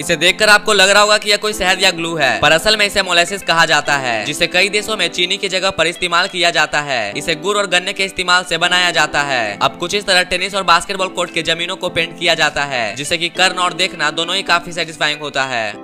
इसे देखकर आपको लग रहा होगा कि यह कोई शहद या ग्लू है। पर असल में इसे मोलेसिस कहा जाता है, जिसे कई देशों में चीनी की जगह पर इस्तेमाल किया जाता है। इसे गुड़ और गन्ने के इस्तेमाल से बनाया जाता है। अब कुछ इस तरह टेनिस और बास्केटबॉल कोर्ट के जमीनों को पेंट किया जाता है जिसे की करना और देखना दोनों ही काफ़ी सेटिस्फाइंग होता है।